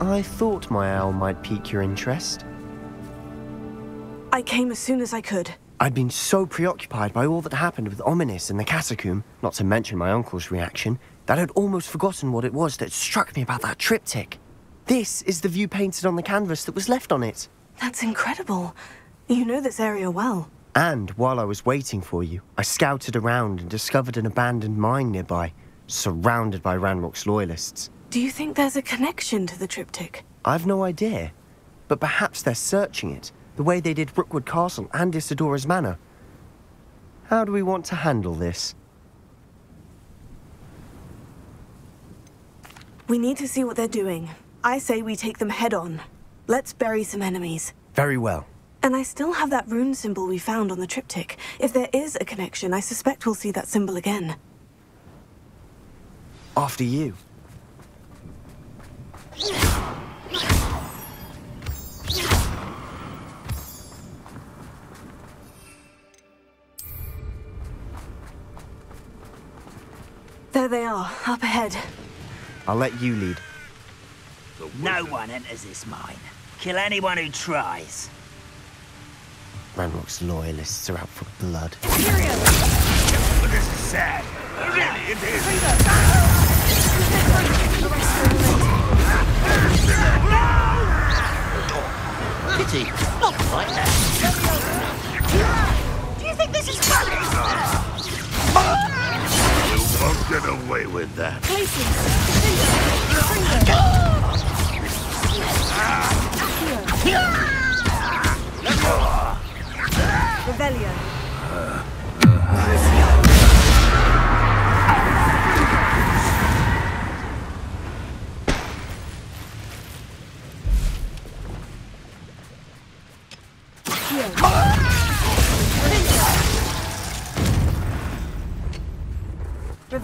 I thought my owl might pique your interest. I came as soon as I could. I'd been so preoccupied by all that happened with Ominis and the catacomb, not to mention my uncle's reaction, that I'd almost forgotten what it was that struck me about that triptych. This is the view painted on the canvas that was left on it. That's incredible. You know this area well. And while I was waiting for you, I scouted around and discovered an abandoned mine nearby, surrounded by Ranrock's loyalists. Do you think there's a connection to the triptych? I've no idea, but perhaps they're searching it, the way they did Rookwood Castle and Isidora's Manor. How do we want to handle this? We need to see what they're doing. I say we take them head on. Let's bury some enemies. Very well. And I still have that rune symbol we found on the triptych. If there is a connection, I suspect we'll see that symbol again. After you. There they are, up ahead. I'll let you lead. No one enters this mine. Kill anyone who tries. Ranrock's loyalists are out for blood. This is sad. Really, it is. Pity. Not like that. Do you think this is funny? You won't get away with that.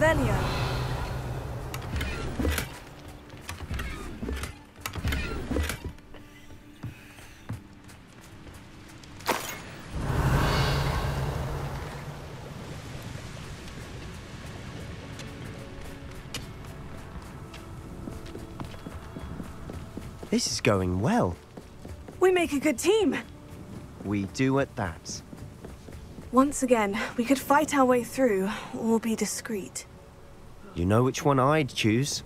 Revelio. This is going well. We make a good team. We do at that. Once again, we could fight our way through, or be discreet. You know which one I'd choose.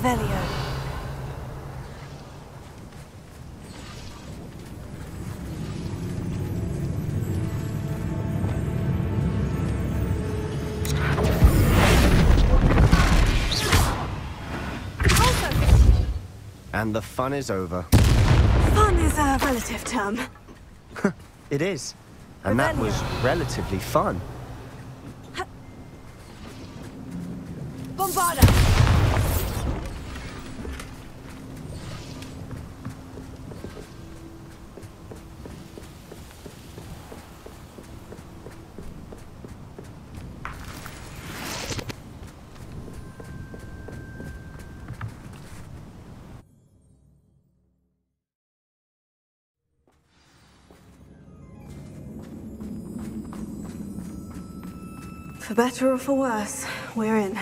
Revelio. And the fun is over. Fun is a relative term. It is. And that was relatively fun. For better or for worse, we're in.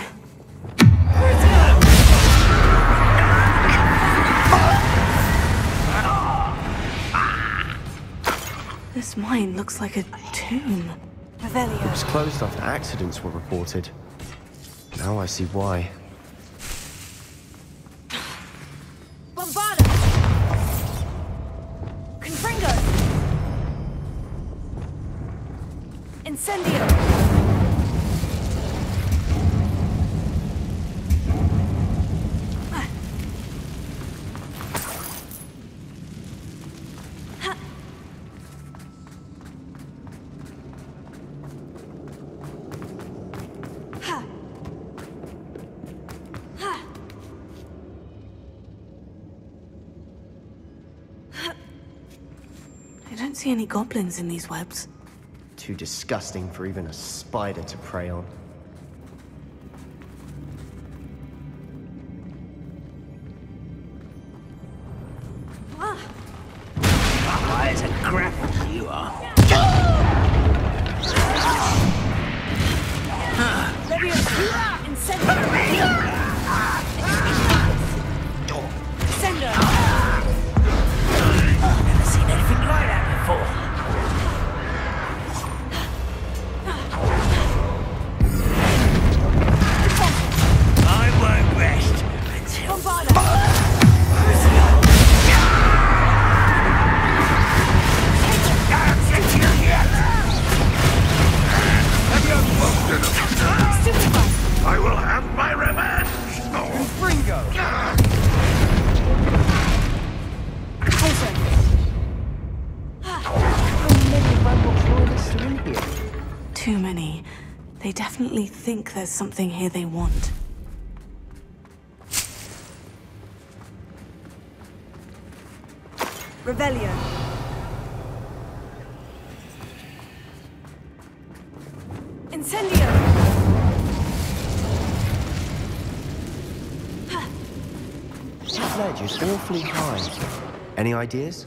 This mine looks like a tomb. Revelio. was closed after accidents were reported. Now I see why. Don't see any goblins in these webs. Too disgusting for even a spider to prey on. Too many. They definitely think there's something here they want. Revelio. Incendio! This ledge is awfully high. Any ideas?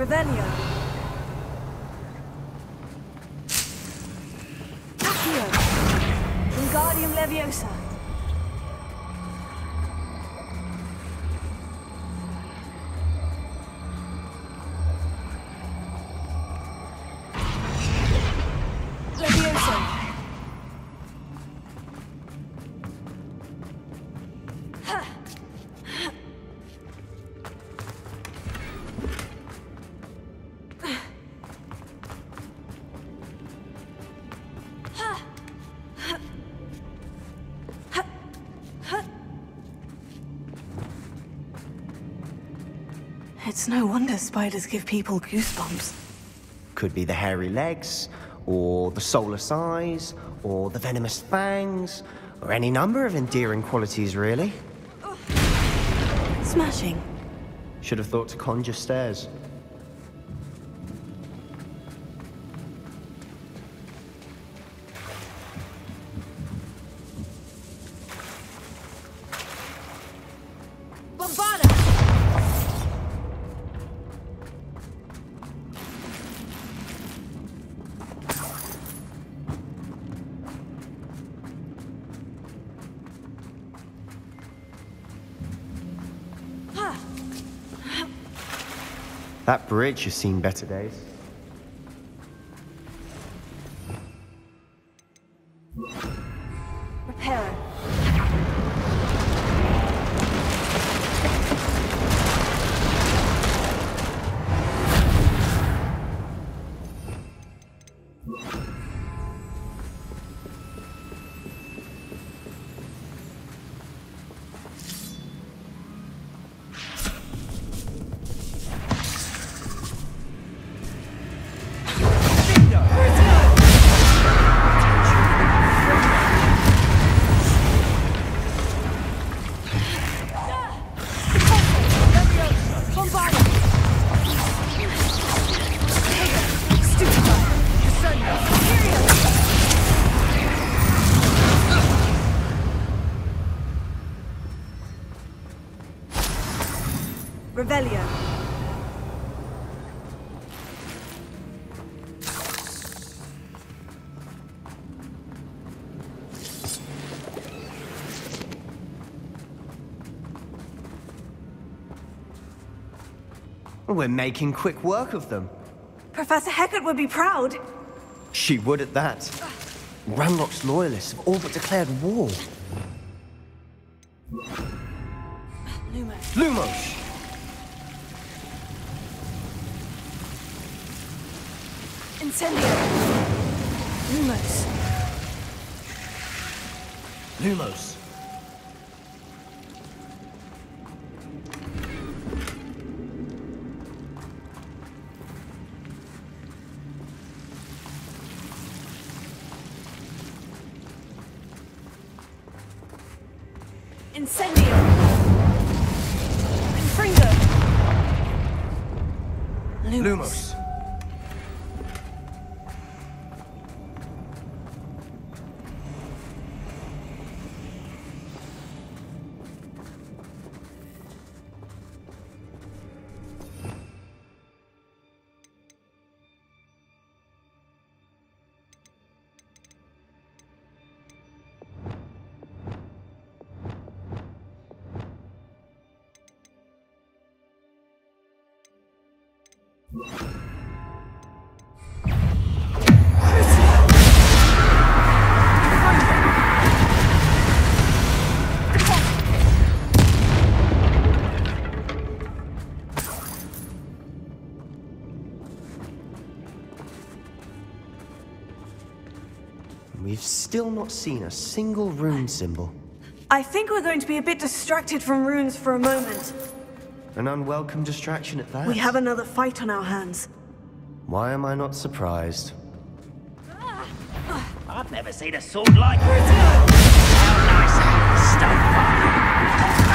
Revelio. Accio. Wingardium. Leviosa. It's no wonder spiders give people goosebumps. Could be the hairy legs, or the soulless eyes, or the venomous fangs, or any number of endearing qualities, really. Smashing. Should have thought to conjure stairs. That bridge has seen better days. We're making quick work of them. Professor Hecat would be proud. She would at that. Ranrock's loyalists have all but declared war. Lumos. Lumos! Incendio. Lumos. Lumos! Lumos. Not seen a single rune symbol. I think we're going to be a bit distracted from runes for a moment. An unwelcome distraction at that. We have another fight on our hands. Why am I not surprised? I've never seen a sword like this. How nice of you,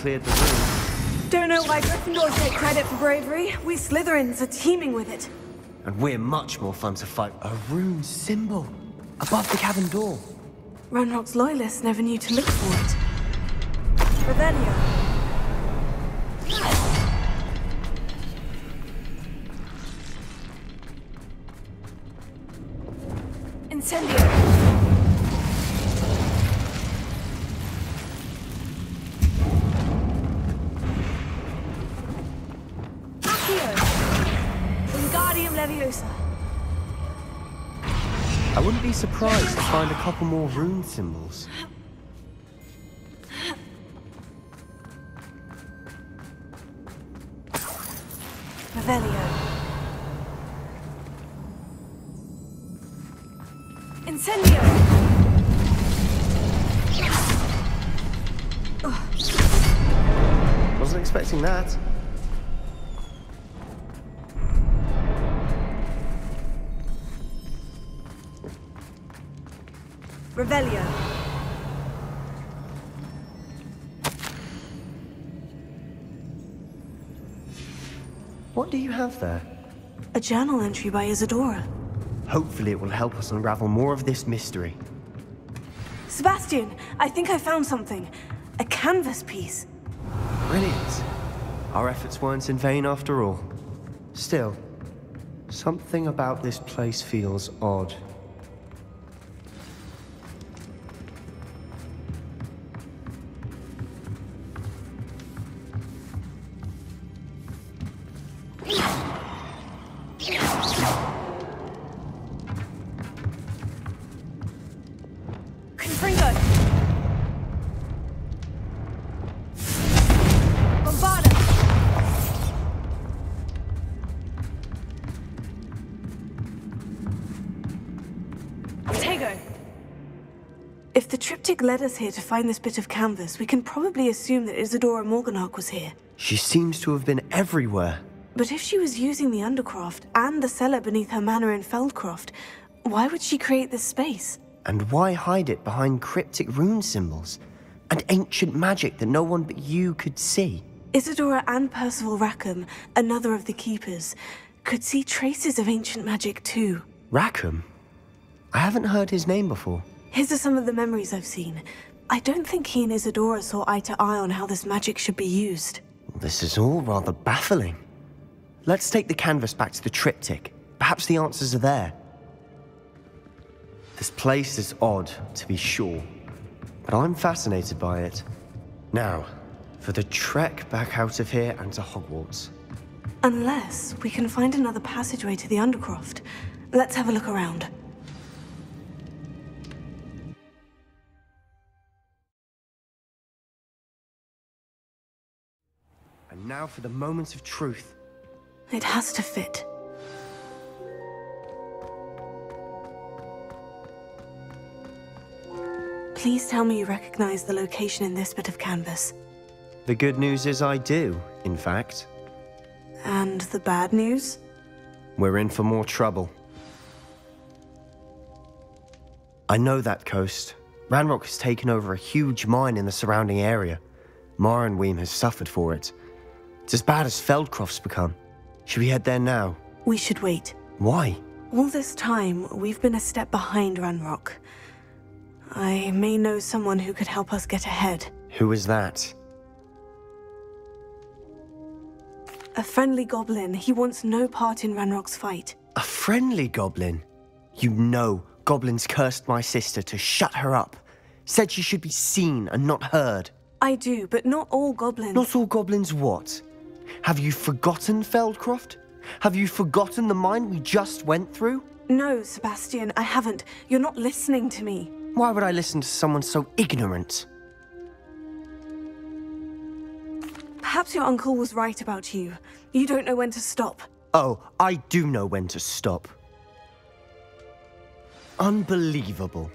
cleared the room. Don't know why Gryffindors take credit for bravery. We Slytherins are teeming with it. And we're much more fun to fight. A rune symbol above the cabin door. Ranrock's loyalists never knew to look for it. Revelio. Incendio. Surprised to find a couple more rune symbols. Revelio. Incendio. Wasn't expecting that. Revelio. What do you have there? A journal entry by Isidora. Hopefully it will help us unravel more of this mystery. Sebastian, I think I found something. A canvas piece. Brilliant. Our efforts weren't in vain after all. Still, something about this place feels odd. Triptych led us here to find this bit of canvas, we can probably assume that Isidora Morganach was here. She seems to have been everywhere. But if she was using the Undercroft and the cellar beneath her manor in Feldcroft, why would she create this space? And why hide it behind cryptic rune symbols? And ancient magic that no one but you could see? Isidora and Percival Rackham, another of the Keepers, could see traces of ancient magic too. Rackham? I haven't heard his name before. His are some of the memories I've seen. I don't think he and Isidora saw eye to eye on how this magic should be used. This is all rather baffling. Let's take the canvas back to the triptych. Perhaps the answers are there. This place is odd, to be sure, but I'm fascinated by it. Now, for the trek back out of here and to Hogwarts. Unless we can find another passageway to the Undercroft. Let's have a look around. Now for the moment of truth. It has to fit. Please tell me you recognize the location in this bit of canvas. The good news is I do, in fact. And the bad news? We're in for more trouble. I know that coast. Ranrock has taken over a huge mine in the surrounding area. Marunweem has suffered for it. It's as bad as Feldcroft's become. Should we head there now? We should wait. Why? All this time, we've been a step behind Ranrock. I may know someone who could help us get ahead. Who is that? A friendly goblin. He wants no part in Ranrock's fight. A friendly goblin? You know goblins cursed my sister to shut her up. Said she should be seen and not heard. I do, but not all goblins. Not all goblins what? Have you forgotten Feldcroft? Have you forgotten the mine we just went through? No, Sebastian, I haven't. You're not listening to me. Why would I listen to someone so ignorant? Perhaps your uncle was right about you. You don't know when to stop. Oh, I do know when to stop. Unbelievable.